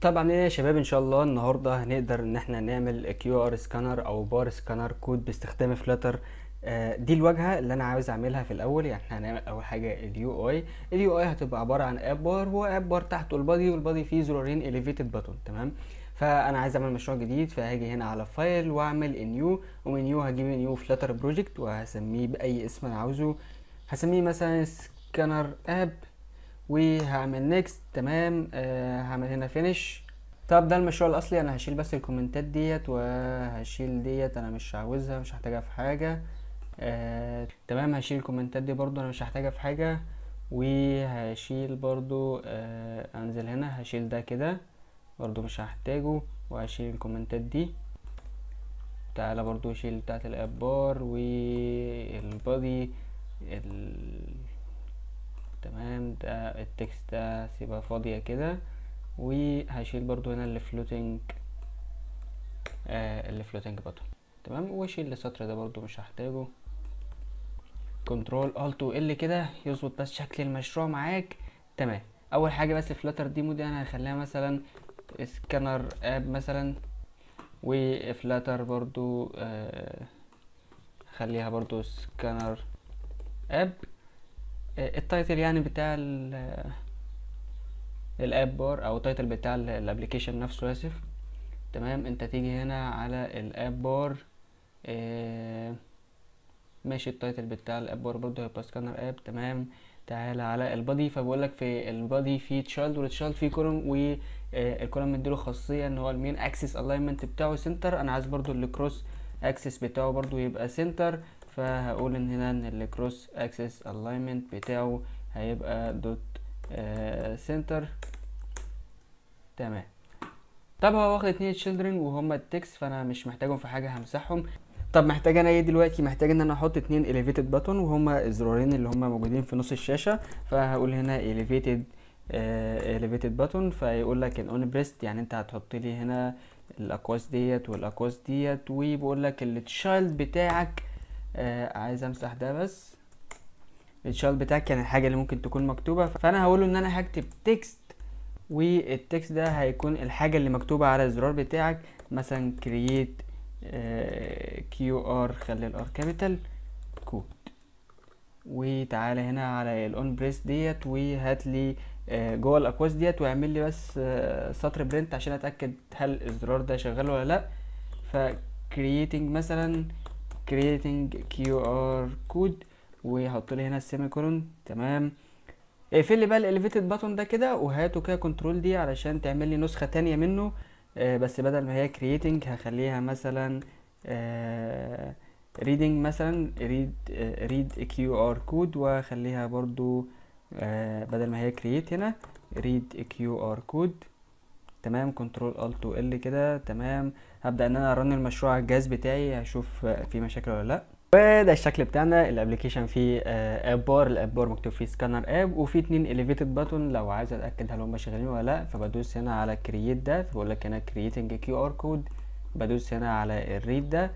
طبعا يا شباب إن شاء الله النهارده هنقدر إن إحنا نعمل QR scanner أو bar scanner code باستخدام Flutter دي الواجهة اللي أنا عاوز أعملها في الأول. يعني إحنا هنعمل أول حاجة ال UI ال UI هتبقى عبارة عن app bar هو app bar تحته ال body وال body فيه زرارين elevated button تمام؟ فأنا عايز أعمل مشروع جديد فهاجي هنا على file وأعمل new ومن new هجيب new Flutter project وهسميه بأي اسم أنا عاوزه. هسميه مثلا scanner app وهعمل next تمام. آه هعمل هنا finish طب ده المشروع الأصلي أنا هشيل بس الكومنتات ديت وهشيل ديت أنا مش عاوزها مش هحتاجها في حاجة. آه تمام. هشيل الكومنتات دي برضو أنا مش هحتاجها في حاجة. وهشيل برضو آه أنزل هنا هشيل ده كده برضو مش هحتاجه. وهشيل الكومنتات دي. تعالى برضو شيل بتاعت ال app bar وال body ال... تمام ده ال text ده سيبها فاضية كده. وهشيل برضو هنا ال floating آه ال floating button تمام واشيل السطر ده برضو مش هحتاجه. control alt L كده يظبط بس شكل المشروع معاك. تمام أول حاجة بس Flutter demo دي أنا هخليها مثلا scanner app مثلا. و Flutter برضو آه خليها برضو scanner app ال title يعني بتاع ال app bar أو ال title بتاع ال application نفسه اسف تمام؟ انت تيجي هنا على ال app bar آه ماشي. ال title بتاع ال app bar برضه هيبقى scanner app تمام؟ تعالى على ال body. فبقول لك في ال body في child وال child في column وال column مديله خاصية إن هو ال main axis alignment بتاعه center أنا عايز برضه ال cross axis بتاعه برضه يبقى center فهقول إن هنا إن ال cross axis alignment بتاعه هيبقى dot center تمام. طب هو واخد اتنين children وهما ال text فأنا مش محتاجهم في حاجة همسحهم. طب محتاج أنا إيه دلوقتي؟ محتاج إن أنا أحط اتنين elevated button وهما الزرارين اللي هما موجودين في نص الشاشة. فهقول هنا uh, elevated button فيقول لك ال on pressed يعني أنت هتحط لي هنا الأقواس ديت والأقواس ديت وبقول لك ال child بتاعك آه عايز امسح ده بس. ال child بتاعك يعني الحاجة اللي ممكن تكون مكتوبة فأنا هقوله إن أنا هكتب text وال text ده هيكون الحاجة اللي مكتوبة على الزرار بتاعك. مثلا create QR خلي ال R capital code وتعالى هنا على ال on press ديت وهات لي جوه الأقواس ديت واعمل لي بس سطر print عشان أتأكد هل الزرار ده شغال ولا لأ. ف creating مثلا creating QR code وهحط لي هنا ال semicolon تمام. اقفل لي بقى ال elevated button ده كده وهاته كده control D علشان تعمل لي نسخة تانية منه. آه بس بدل ما هي creating هخليها مثلا آه reading مثلا read آه read QR code واخليها برضو آه بدل ما هي create هنا read QR code. تمام control alt L كده تمام. هبدأ إن أنا ا run المشروع على الجهاز بتاعي هشوف في مشاكل ولا لأ. وده الشكل بتاعنا ال application فيه app bar ال app bar مكتوب فيه scanner app وفي اتنين elevated button لو عايز أتأكد هل هم شغالين ولا لأ فبدوس هنا على create ده. فبقول لك هنا creating QR code بدوس هنا على ال read ده.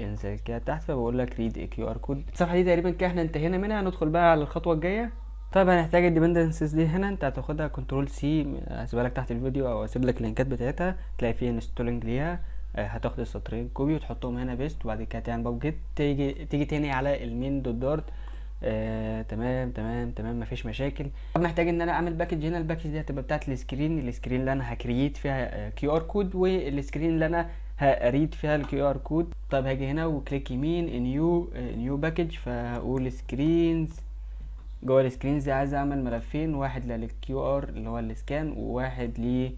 انزل كده تحت فبقول لك read QR code الصفحة دي تقريبا كده إحنا انتهينا منها. ندخل بقى على الخطوة الجاية. طيب هنحتاج ال dependencies دي هنا. انت هتاخدها control C هسيبها لك تحت الفيديو أو اسيب لك ال link ات بتاعتها. تلاقي فيه installing ليها. هتاخد السطرين copy وتحطهم هنا paste وبعد كده تعمل pub get تيجي تيجي تاني على ال main dot dart آه تمام تمام تمام مفيش مشاكل. طب محتاج إن أنا أعمل package هنا. ال package دي هتبقى بتاعت ال screen ال screen اللي أنا ه create فيها QR code وال screen اللي أنا ه read فيها ال QR code طب هاجي هنا و click يمين new new package فهقول screens جوه ال screens دي عايز أعمل ملفين واحد لل QR اللي هو ال scan وواحد ل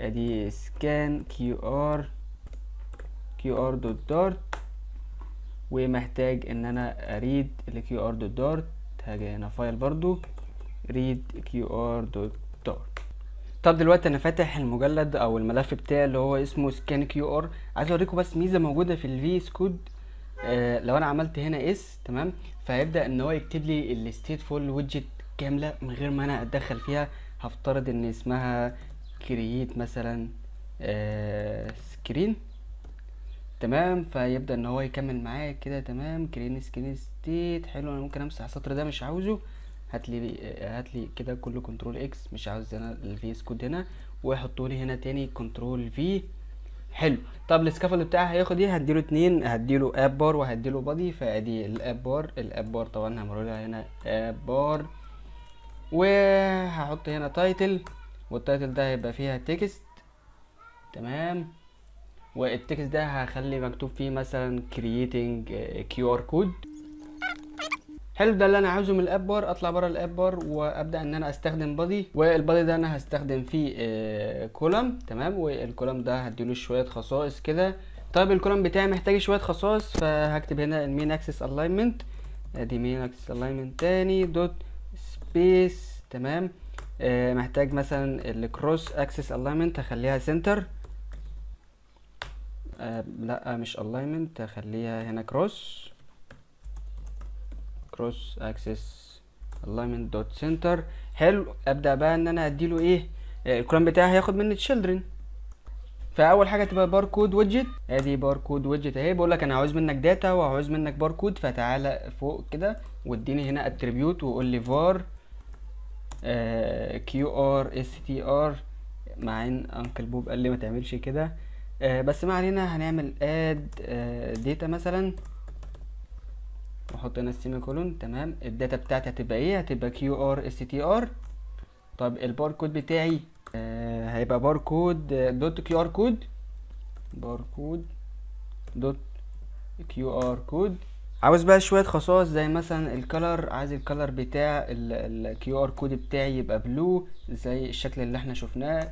أدي scan QR QR dot dart ومحتاج إن أنا أ read ال QR dot dart. هاجي هنا file برضو read QR dot dart. طب دلوقتي أنا فاتح المجلد أو الملف بتاعي اللي هو اسمه scan QR. عايز أوريكم بس ميزة موجودة في ال VS Code آه لو أنا عملت هنا S تمام؟ فهيبدأ إن هو يكتب لي ال stateful widget كاملة من غير ما أنا أتدخل فيها. هفترض إن اسمها create مثلا آه screen تمام؟ فيبدأ إن هو يكمل معايا كده. تمام؟ create screen state حلو. أنا ممكن أمسح السطر ده مش عاوزه. هات لي هات لي كده كله control X مش عاوز أنا ال V code هنا. وحطوا لي هنا تاني control V حلو. طب ال scaffold بتاعي هياخد إيه؟ هديله اتنين هديله app bar وهديله body فادي ال app bar ال app bar طبعا هعمله هنا app bar. وهحط هنا title وال title ده هيبقى فيها text تمام. وال text ده هخلي مكتوب فيه مثلا creating QR code. حلو ده اللي أنا عاوزه من ال app bar أطلع بره ال app bar وأبدأ إن أنا أستخدم body وال body ده أنا هستخدم فيه column تمام؟ وال column ده هديله شوية خصائص كده. طيب ال column بتاعي محتاج شوية خصائص فهكتب هنا ال main axis alignment ادي main axis alignment تاني dot space تمام؟ آه محتاج مثلا ال cross axis alignment هخليها center آه لا مش alignment هخليها هنا cross cross axis alignment dot center حلو. أبدأ بقى إن أنا أديله إيه؟ آه ال column بتاعي هياخد مني children فأول حاجة تبقى barcode widget أدي barcode widget أهي. بقول لك أنا عاوز منك data وعاوز منك باركود فتعالى فوق كده واديني هنا attribute وقول لي var QR str مع إن uncle بوب قال لي ما تعملش كده. آه بس ما علينا. هنعمل add data مثلا. واحط هنا ال semicolon تمام؟ ال data بتاعتي هتبقى إيه؟ هتبقى QR str. طب الباركود بتاعي آه هيبقى barcode dot QR code. barcode dot QR code. عاوز بقى شوية خصائص زي مثلا ال color عايز ال color بتاع ال QR code بتاعي يبقى blue زي الشكل اللي إحنا شفناه.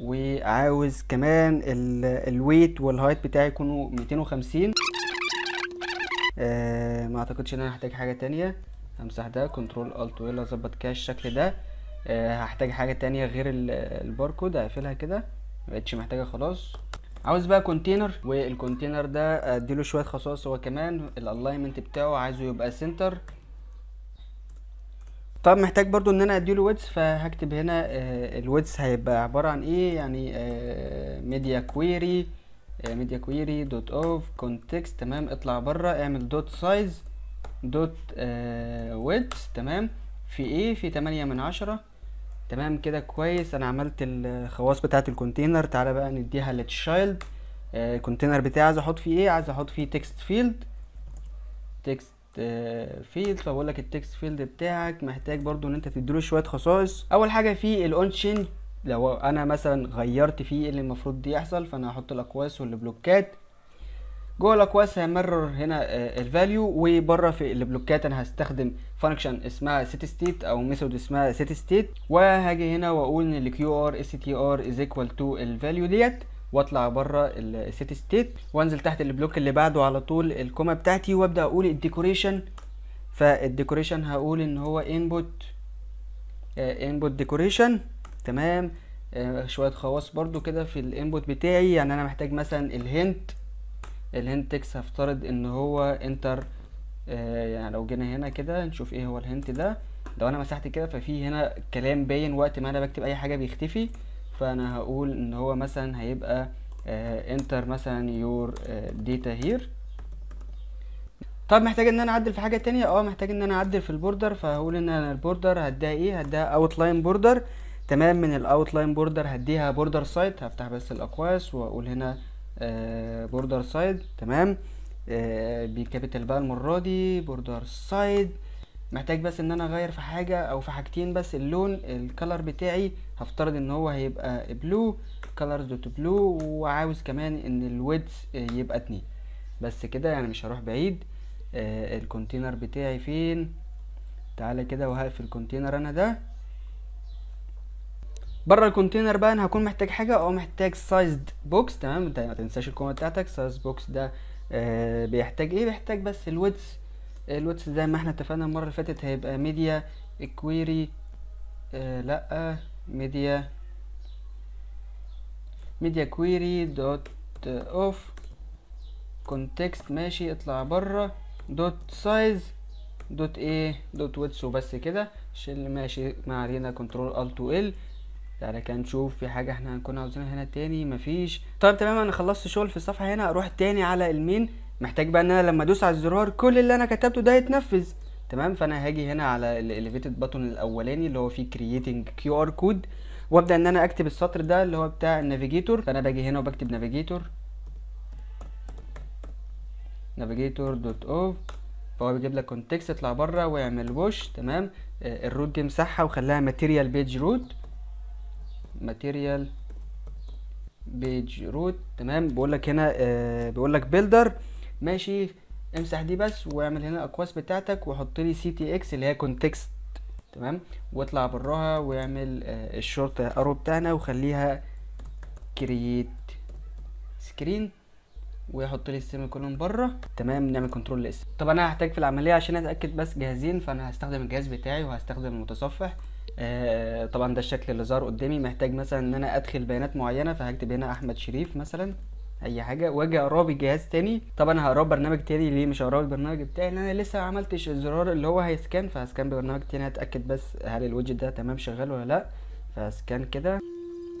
وعاوز كمان ال width وال height بتاعي يكونوا 250 آه ما أعتقدش إن أنا هحتاج حاجة تانية. همسح ده control alt L أظبط كده الشكل ده. آه هحتاج حاجة تانية غير الباركود هقفلها كده. مبقتش محتاجة خلاص. عاوز بقى container وال container ده أديله شوية خصائص هو كمان. ال alignment بتاعه عايزه يبقى center طب محتاج برضو إن أنا أديله width فهكتب هنا آه ال width هيبقى عبارة عن إيه؟ يعني media query media query dot of context تمام اطلع بره اعمل dot size dot width تمام. في إيه في تمانية من عشرة. تمام كده كويس. أنا عملت الخواص بتاعه ال container تعالى بقى نديها لل child آه ال container بتاعي. عايز أحط فيه إيه؟ عايز أحط فيه text field text field فبقول لك ال text field بتاعك محتاج برضو إن أنت تديله شوية خصائص. أول حاجة فيه ال on change لو أنا مثلا غيرت فيه إيه اللي المفروض دي يحصل فأنا هحط الأقواس وال block ات. جوه الأقواس هيمرر هنا ال value وبره في البلوكات أنا هستخدم function اسمها set state أو method اسمها set state. وهاجي هنا وأقول إن ال QR str is equal to ال value ديت وأطلع بره ال set state وأنزل تحت ال block اللي بعده على طول ال comma بتاعتي وأبدأ أقول ال decoration فال decoration هقول إن هو input input decoration تمام. آه شوية خواص برضو كده في ال input بتاعي. يعني أنا محتاج مثلا ال hint ال hint text هفترض إن هو enter آه يعني لو جينا هنا كده نشوف إيه هو ال hint ده. لو أنا مسحت كده ففي هنا كلام باين وقت ما أنا بكتب أي حاجة بيختفي. فأنا هقول إن هو مثلا هيبقى enter مثلا your data here طب محتاج إن أنا أعدل في حاجة تانية؟ آه محتاج إن أنا أعدل في ال border فهقول إن أنا ال border هديها إيه؟ هديها outline border تمام من ال outline border هديها border side هفتح بس الاقواس وأقول هنا border side تمام؟ آه ب capital بقى المرة دي border side محتاج بس إن أنا أغير في حاجة أو في حاجتين بس اللون ال color بتاعي. هفترض إن هو هيبقى blue colors dot blue وعاوز كمان إن ال width يبقى اتنين. بس كده يعني مش هروح بعيد. آه ال container بتاعي فين؟ تعالى كده وهقفل ال container أنا ده. بره ال container بقى أنا هكون محتاج حاجة أو محتاج sized box تمام؟ انت ما تنساش ال comma بتاعتك. sized box ده آه بيحتاج إيه؟ بيحتاج بس ال width ال width زي ما إحنا اتفقنا المرة اللي فاتت هيبقى media query آه لا media media query dot of context ماشي اطلع بره. dot size dot إيه dot width وبس كده. شيل ماشي ما علينا control alt L تعالى كده نشوف في حاجة إحنا هنكون عاوزينها هنا تاني مفيش. طيب تمام أنا خلصت شغل في الصفحة هنا أروح تاني على ال main. محتاج بقى إن أنا لما أدوس على الزرار كل اللي أنا كتبته ده يتنفذ. تمام فأنا هاجي هنا على ال elevated button الأولاني اللي هو فيه creating QR code وأبدأ إن أنا أكتب السطر ده اللي هو بتاع ال navigator فأنا باجي هنا وبكتب navigator navigator dot of فهو بيجيب لك context اطلع بره واعمل push تمام آه، ال route دي مسحها وخليها material page route material page route تمام؟ بيقول لك هنا آه بيقول لك builder ماشي امسح دي بس واعمل هنا الاقواس بتاعتك وحط لي ctx اللي هي context تمام؟ واطلع براها واعمل آه ال short arrow بتاعنا وخليها create screen ويحط لي ال semicolon بره تمام؟ نعمل control S طب أنا هحتاج في العملية عشان أتأكد بس جاهزين فأنا هستخدم الجهاز بتاعي وهستخدم المتصفح. آه طبعا ده الشكل اللي ظهر قدامي. محتاج مثلا إن أنا أدخل بيانات معينة فهكتب هنا أحمد شريف مثلا أي حاجة وأجي أقراه بجهاز تاني. طبعا هقراه برنامج تاني ليه مش هقراه البرنامج بتاعي؟ لأن أنا لسه ما عملتش الزرار اللي هو هي scan فه scan ببرنامج تاني. هتأكد بس هل ال widget ده تمام شغال ولا لأ؟ فه scan كده.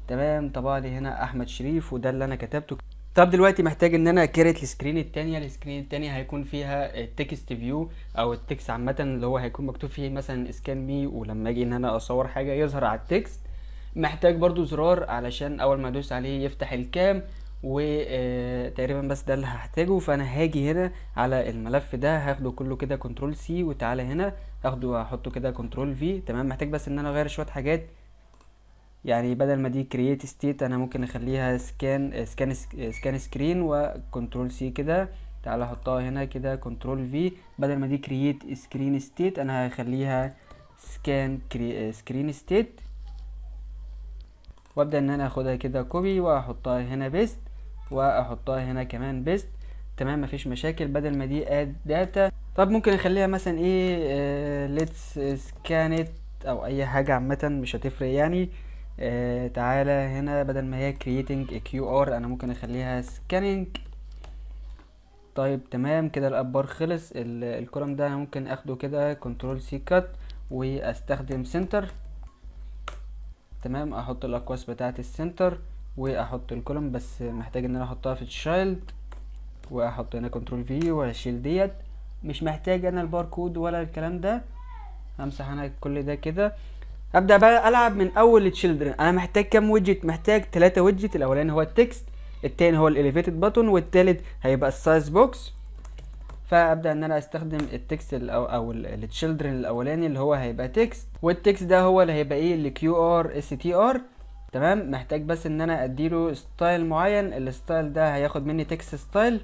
تمام طبع لي هنا أحمد شريف وده اللي أنا كتبته. طب دلوقتي محتاج إن أنا create ال screen التانية ال screen التانية هيكون فيها ال text view أو ال text عامة اللي هو هيكون مكتوب فيه مثلا scan me ولما أجي إن أنا أصور حاجة يظهر على ال text محتاج برضو زرار علشان أول ما أدوس عليه يفتح ال cam وتقريبا بس ده اللي هحتاجه. فأنا هاجي هنا على الملف ده هاخده كله كده control C وتعالى هنا اخده واحطه كده control V تمام؟ محتاج بس إن أنا أغير شوية حاجات يعني بدل ما دي create state أنا ممكن أخليها scan scan scan screen و control C كده. تعالى أحطها هنا كده control V بدل ما دي create screen state أنا هخليها scan screen state وأبدأ إن أنا أخدها كده copy وأحطها هنا paste وأحطها هنا كمان paste تمام؟ مفيش مشاكل. بدل ما دي add data طب ممكن أخليها مثلا إيه؟ let's scan it أو أي حاجة عامة مش هتفرق يعني. آه تعالى هنا بدل ما هي creating a QR أنا ممكن أخليها scanning. طيب تمام كده ال app bar خلص. ال column ده أنا ممكن أخده كده control C cut وأستخدم center تمام أحط الأقواس بتاعة ال center وأحط ال column بس محتاج إن أنا أحطها في ال child وأحط هنا control V وأشيل ديت. مش محتاج أنا الباركود ولا الكلام ده. همسح أنا كل ده كده. أبدأ بقى ألعب من أول ال children أنا محتاج كام widget محتاج ثلاثة widget الأولاني هو ال text التاني هو ال elevated button والتالت هيبقى ال sized box فأبدأ إن أنا أستخدم ال text أو ال children الأولاني اللي هو هيبقى text وال text ده هو اللي هيبقى إيه؟ ال QR str تمام؟ محتاج بس إن أنا أديله style معين. ال style ده هياخد مني text style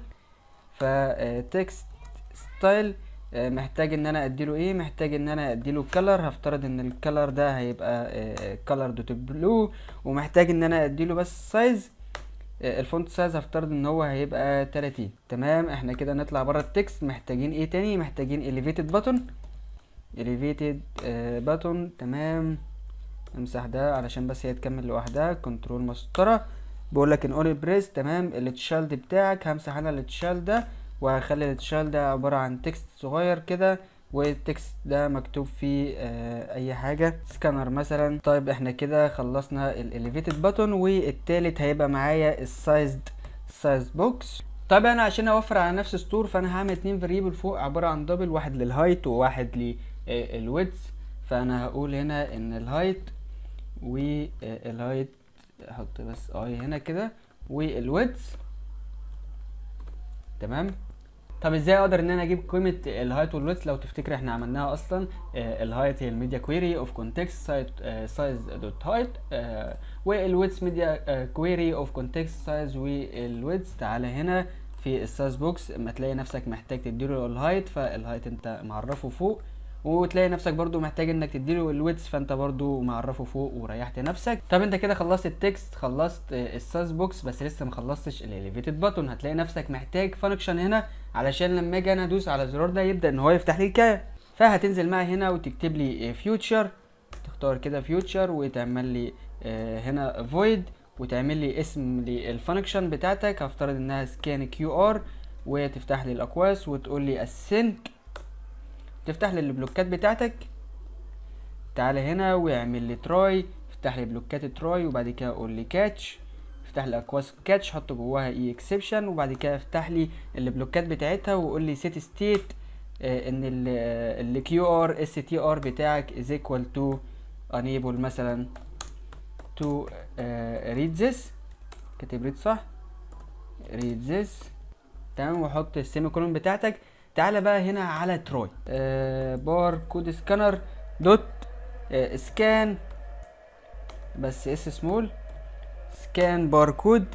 ف text style محتاج إن أنا أديله إيه؟ محتاج إن أنا أديله color هفترض إن ال color ده هيبقى color dot blue ومحتاج إن أنا أديله بس size ال font size هفترض إن هو هيبقى 30 تمام؟ إحنا كده نطلع بره ال text محتاجين إيه تاني؟ محتاجين elevated button. elevated button. تمام؟ امسح ده علشان بس هي تكمل لوحدها. control مسطره بقول لك ان ال on press تمام؟ ال child بتاعك. همسح أنا ال child ده. وهخلي التشال ده عبارة عن text صغير كده وال text ده مكتوب فيه آه أي حاجة. سكانر مثلا. طيب إحنا كده خلصنا ال elevated button والتالت هيبقى معايا ال sized size box طيب أنا عشان أوفر على نفسي سطور فأنا هعمل اتنين variable فوق عبارة عن double واحد لل height وواحد لل width فأنا هقول هنا إن ال height وال height أحط بس اي هنا كده وال width تمام؟ طب إزاي أقدر ان أنا أجيب قيمة ال height وال width لو تفتكر إحنا عملناها أصلا؟ آه ال height هي ال media query of context size dot height وال width media query of context size وال width. تعالى هنا في ال size box اما تلاقي نفسك محتاج تديله ال height فال height انت معرفه فوق. وتلاقي نفسك برضو محتاج إنك تديله ال width فأنت برضو معرفه فوق وريحت نفسك. طب أنت كده خلصت ال text خلصت ال size box بس لسه ما خلصتش ال elevated button هتلاقي نفسك محتاج function هنا علشان لما أجي أنا أدوس على الزرار ده يبدأ إن هو يفتح لي ال cam. فهتنزل معي هنا وتكتب لي future تختار كده future وتعمل لي هنا void وتعمل لي اسم لل function بتاعتك. هفترض إنها scan QR وتفتح لي الأقواس وتقول لي async تفتح لي البلوكات بتاعتك. تعالى هنا واعمل لي try افتح لي بلوكات try وبعد كده قول لي catch. افتح لي أقواس catch حط جواها اي exception وبعد كده افتح لي البلوكات بتاعتها وقول لي set state آه، إن ال QR str بتاعك is equal to unable مثلا uh, read this. كاتب read صح؟ read this. تمام وحط ال semicolon بتاعتك. تعالى بقى هنا على try. آه barcode scanner dot آه scan بس S small scan barcode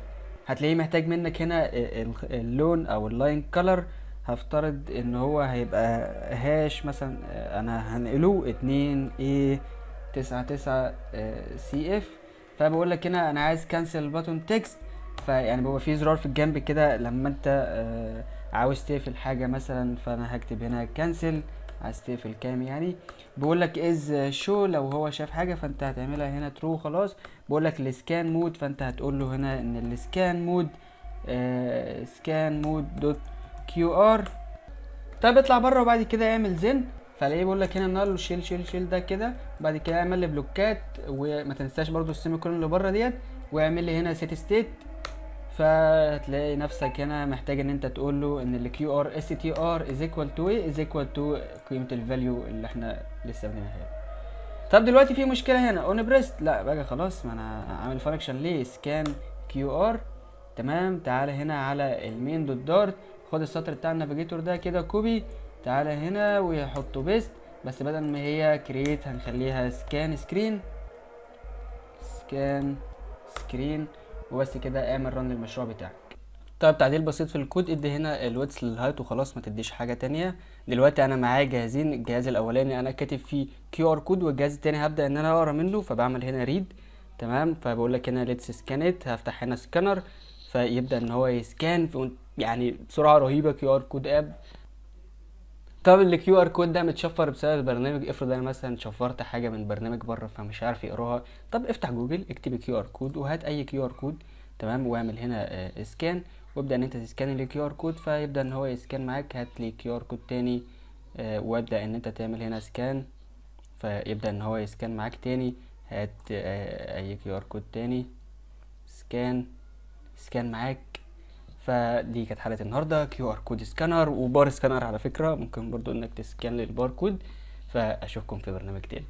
هتلاقيه محتاج منك هنا ال- اللون أو ال line color هفترض إن هو هيبقى hash مثلا آه، أنا هنقله اتنين A تسعة تسعة CF فبقول لك هنا أنا عايز cancel button text فيعني بيبقى في زرار في الجنب كده لما أنت آه، عاوز تقفل حاجة مثلا فأنا هكتب هنا cancel عايز تقفل cam يعني. بيقول لك is show لو هو شاف حاجة فأنت هتعملها هنا true خلاص. بيقول لك ال scan mode فأنت هتقول له هنا إن ال scan mode scan mode dot QR طيب اطلع بره وبعد كده اعمل then فلاقيه بيقول لك هنا null شيل شيل شيل ده كده. بعد كده اعمل لي بلوكات وما تنساش برضو ال semicolon اللي بره ديت. واعمل لي هنا set state فهتلاقي نفسك هنا محتاج إن أنت تقول له إن ال QR str is equal to إيه is equal to قيمة ال value اللي إحنا لسه بنعملها طب دلوقتي في مشكلة هنا. on pressed لا بقى خلاص ما أنا عامل function ليه؟ scan QR تمام تعالى هنا على ال main dot dart خد السطر بتاع ال navigator ده كده copy تعالى هنا وحطه paste بس بدل ما هي create هنخليها scan screen scan screen وبس كده اعمل run للمشروع بتاعك. طيب تعديل بسيط في الكود ادي هنا الويتس للهايت وخلاص ما تديش حاجة تانية. دلوقتي أنا معايا جهازين الجهاز الأولاني أنا كاتب فيه QR code والجهاز التاني هبدأ إن أنا أقرأ منه فبعمل هنا read تمام؟ فبقول لك هنا let's eat هفتح هنا سكانر فيبدأ إن هو ي scan يعني بسرعة رهيبة QR code app طب ال QR code ده متشفر بسبب البرنامج؟ افرض أنا مثلا شفرت حاجة من برنامج بره فمش عارف يقراها. طب افتح جوجل اكتب QR code وهات أي QR code تمام؟ واعمل هنا آه، scan وابدأ إن أنت ت scan ال QR code فيبدأ إن هو ي scan معاك. هات لي QR code تاني آه، وابدأ إن أنت تعمل هنا scan فيبدأ إن هو ي scan معاك تاني. هات آه، أي QR code تاني scan scan معاك. فدي كانت حلقه النهارده. QR code scanner و bar scanner على فكرة. ممكن برضو إنك ت scan للباركود فأشوفكم في برنامج تاني.